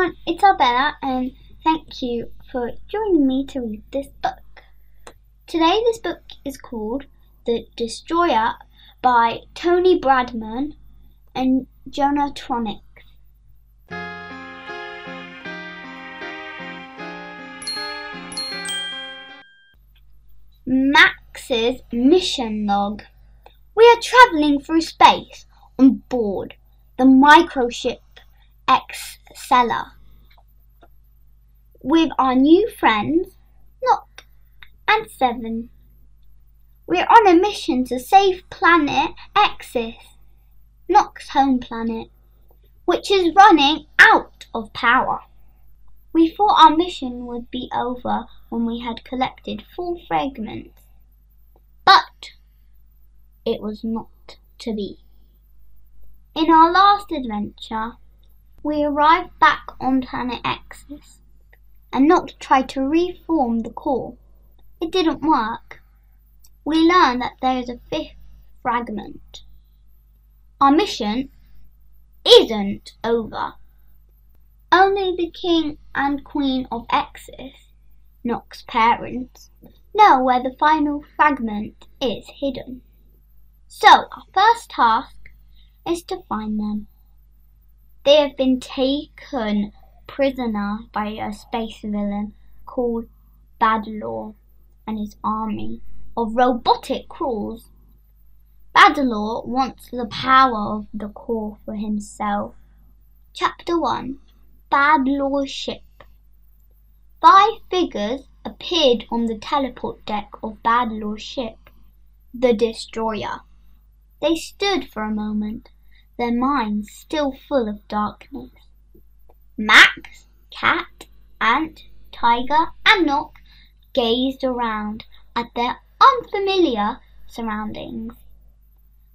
everyone, it's Arbella and thank you for joining me to read this book. Today this book is called The Destroyer by Tony Bradman and Jonatronix. Max's mission log. We are traveling through space on board the microship Excelsa with our new friends, Nok and Seven. We're on a mission to save planet Exis, Nok's home planet, which is running out of power. We thought our mission would be over when we had collected four fragments, but it was not to be. In our last adventure, we arrived back on planet Exis and Nok tried to reform the core. It didn't work. We learned that there is a fifth fragment. Our mission isn't over. Only the king and queen of Exis, Nok's parents, know where the final fragment is hidden. So our first task is to find them. They have been taken prisoner by a space villain called Badalor and his army of robotic Krools. Badalor wants the power of the core for himself. Chapter 1 Badalor's Ship Five figures appeared on the teleport deck of Badalor's ship, the Destroyer. They stood for a moment their minds still full of darkness. Max, Cat, Ant, Tiger, and Nok gazed around at their unfamiliar surroundings.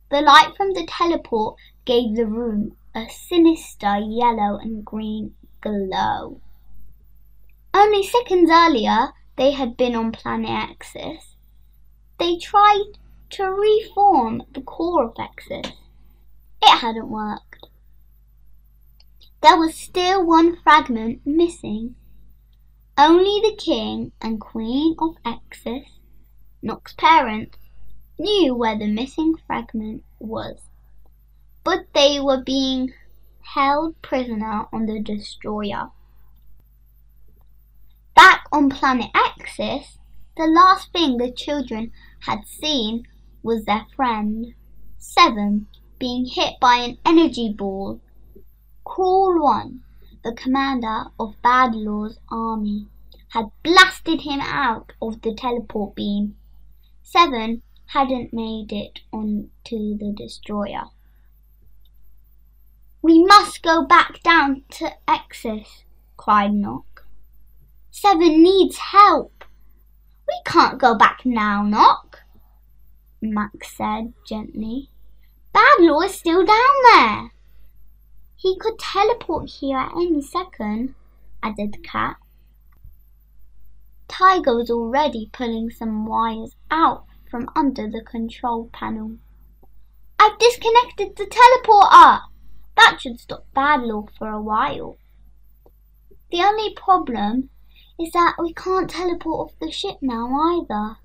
The light from the teleport gave the room a sinister yellow and green glow. Only seconds earlier, they had been on planet Exis. They tried to reform the core of Exis. It hadn't worked. There was still one fragment missing. Only the king and queen of Exis, Nok's parents, knew where the missing fragment was. But they were being held prisoner on the destroyer. Back on planet Exis, the last thing the children had seen was their friend, Seven, being hit by an energy ball. Krool One, the commander of Badalor's army, had blasted him out of the teleport beam. Seven hadn't made it onto the destroyer. We must go back down to Exis, cried Nok. Seven needs help. We can't go back now, Nok, Max said gently. Badalor is still down there. He could teleport here at any second, added the cat. Tiger was already pulling some wires out from under the control panel. I've disconnected the teleporter! That should stop Badalor for a while. The only problem is that we can't teleport off the ship now either.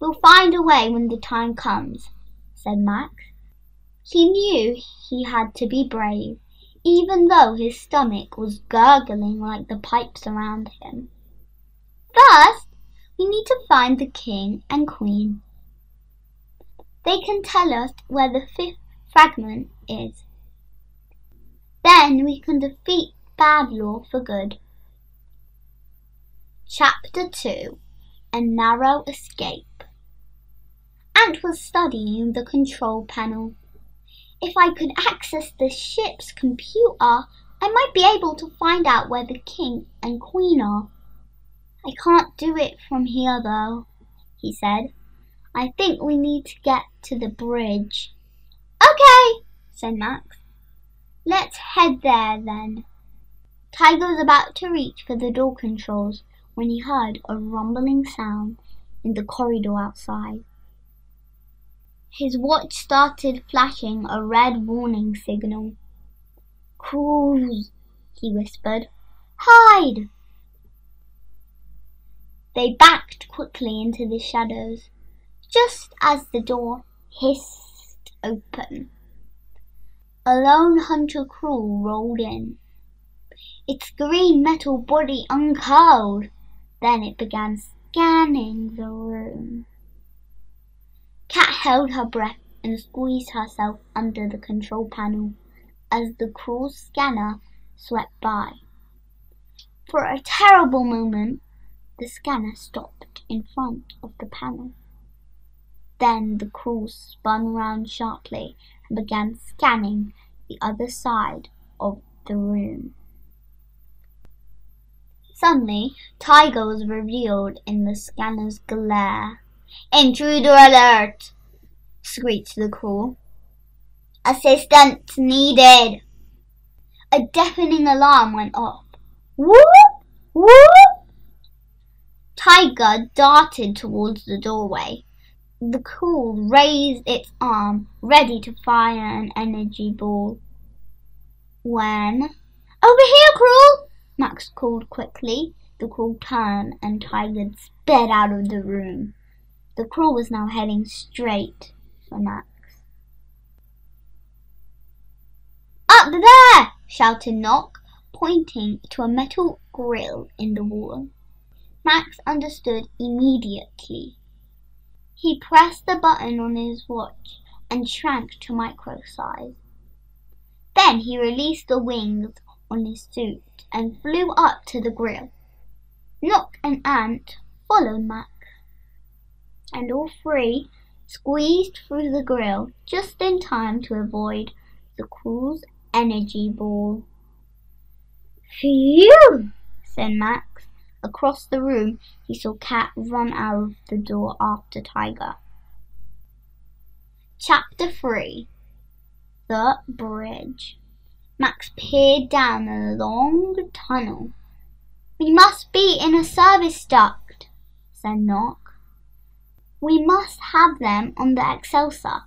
We'll find a way when the time comes, said Max. He knew he had to be brave, even though his stomach was gurgling like the pipes around him. First, we need to find the king and queen. They can tell us where the fifth fragment is. Then we can defeat Badalor for good. Chapter 2 A Narrow Escape Ant was studying the control panel. If I could access the ship's computer, I might be able to find out where the king and queen are. I can't do it from here, though, he said. I think we need to get to the bridge. Okay, said Max. Let's head there, then. Tiger was about to reach for the door controls when he heard a rumbling sound in the corridor outside. His watch started flashing a red warning signal. Krools, he whispered. Hide! They backed quickly into the shadows, just as the door hissed open. A lone hunter Krool rolled in. Its green metal body uncurled. Then it began scanning the room. Cat held her breath and squeezed herself under the control panel as the Krool scanner swept by. For a terrible moment, the scanner stopped in front of the panel. Then the Krool spun round sharply and began scanning the other side of the room. Suddenly, Tiger was revealed in the scanner's glare. Intruder alert! screeched the Krool. Assistance needed! A deafening alarm went off. Whoop! Whoop! Tiger darted towards the doorway. The Krool raised its arm, ready to fire an energy ball. When... Over here, Krool! Max called quickly. The Krool turned and Tiger sped out of the room. The Krool was now heading straight for Max. Up there! shouted Nok, pointing to a metal grill in the wall. Max understood immediately. He pressed the button on his watch and shrank to micro size. Then he released the wings on his suit and flew up to the grill. Nok and Ant followed Max, and all three squeezed through the grill just in time to avoid the Krool's energy ball. Phew! said Max. Across the room, he saw Cat run out of the door after Tiger. Chapter 3 The Bridge Max peered down a long tunnel. We must be in a service duct, said Nok. We must have them on the Excelsa.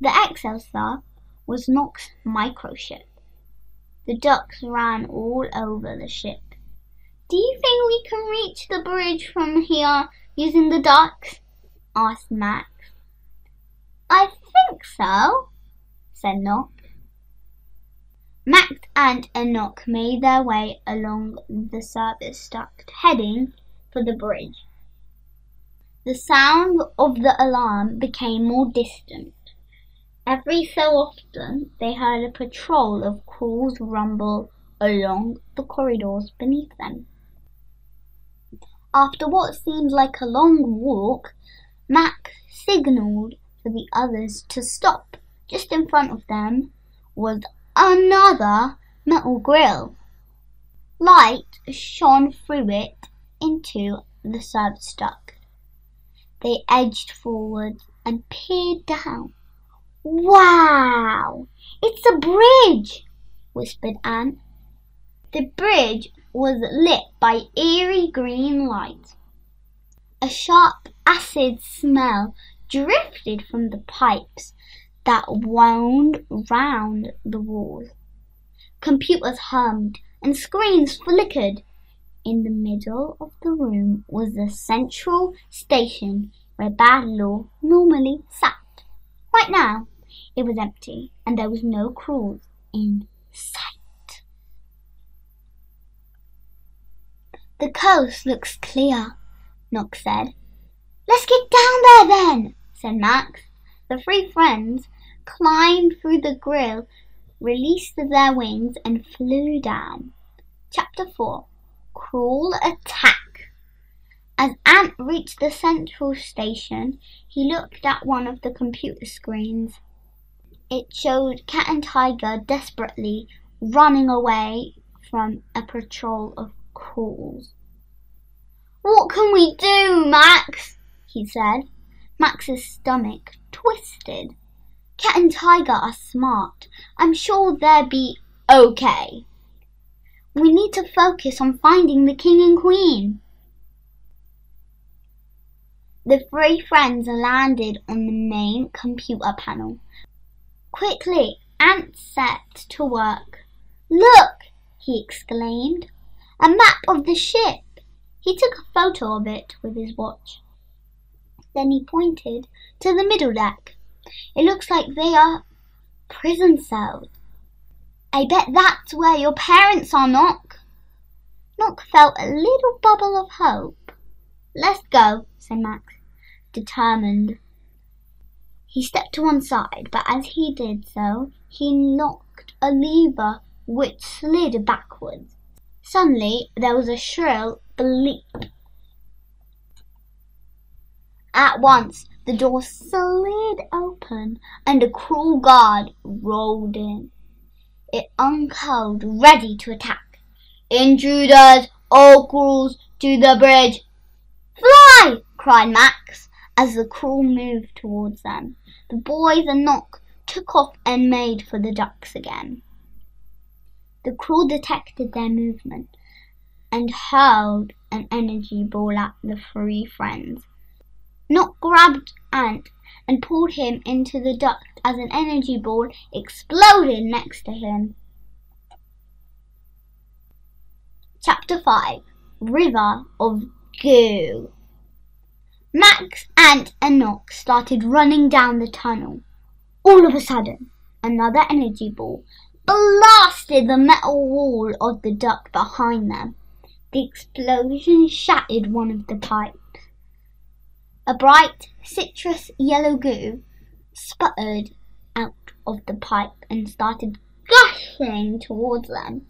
The Excelsa was Nok's microship. The ducks ran all over the ship. Do you think we can reach the bridge from here using the ducks? asked Max. I think so, said Nok. Max, and Nok made their way along the service duct, heading for the bridge. The sound of the alarm became more distant. Every so often they heard a patrol of Krools rumble along the corridors beneath them. After what seemed like a long walk, Mac signaled for the others to stop. Just in front of them was another metal grill. Light shone through it into the duct. They edged forward and peered down. Wow! It's a bridge, whispered Anne. The bridge was lit by eerie green light. A sharp acid smell drifted from the pipes that wound round the walls. Computers hummed and screens flickered. In the middle of the room was the central station where Badlaw normally sat. Right now, it was empty and there was no Krool in sight. The coast looks clear, Nok said. Let's get down there then, said Max. The three friends climbed through the grill, released their wings, and flew down. Chapter 4 Krool Attack As Ant reached the central station, he looked at one of the computer screens. It showed Cat and Tiger desperately running away from a patrol of Krools. What can we do, Max? he said. Max's stomach twisted. Cat and Tiger are smart. I'm sure they'll be okay. We need to focus on finding the king and queen. The three friends landed on the main computer panel. Quickly, Ant set to work. Look, he exclaimed. A map of the ship. He took a photo of it with his watch. Then he pointed to the middle deck. It looks like they are prison cells. I bet that's where your parents are, Nok. Nok felt a little bubble of hope. Let's go, said Max, determined. He stepped to one side, but as he did so, he knocked a lever which slid backwards. Suddenly, there was a shrill bleep. At once, the door slid open and a Krool guard rolled in. It uncurled, ready to attack. Intruders, all Krools, to the bridge. Fly! cried Max as the Krool moved towards them. The boys and Nok took off and made for the ducks again. The Krool detected their movement and hurled an energy ball at the three friends. Nok grabbed Ant and pulled him into the duct as an energy ball exploded next to him. Chapter 5 River of Goo Max, Ant, and Nok started running down the tunnel. All of a sudden, another energy ball blasted the metal wall of the duct behind them. The explosion shattered one of the pipes. A bright citrus yellow goo sputtered out of the pipe and started gushing towards them.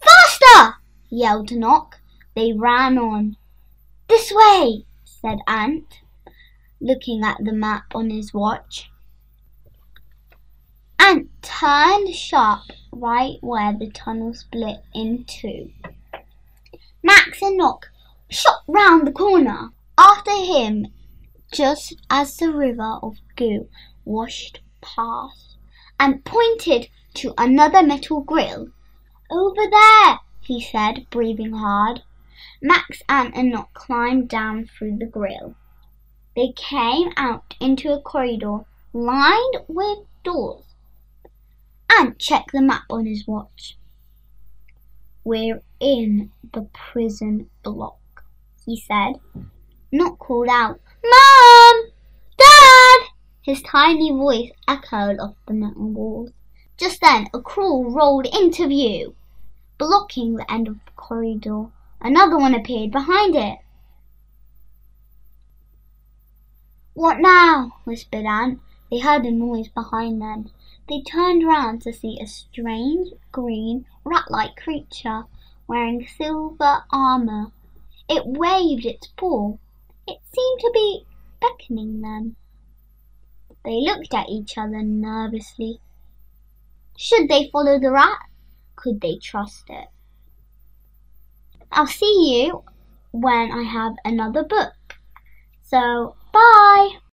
Faster! yelled Nok. They ran on. This way, said Ant, looking at the map on his watch. Ant turned sharp right where the tunnel split in two. Max and Nok shot round the corner. After him, just as the river of goo washed past, and pointed to another metal grill. Over there, he said, breathing hard. Max, Ant, and Nok climbed down through the grill. They came out into a corridor lined with doors. Ant checked the map on his watch. We're in the prison block, he said. Nok called out, Mom! Dad! His tiny voice echoed off the metal walls. Just then, a Krool rolled into view, blocking the end of the corridor. Another one appeared behind it. What now? whispered Ant. They heard a noise behind them. They turned round to see a strange green rat-like creature wearing silver armour. It waved its paw. It seemed to be beckoning them. They looked at each other nervously. Should they follow the rat? Could they trust it? I'll see you when I have another book. So, bye!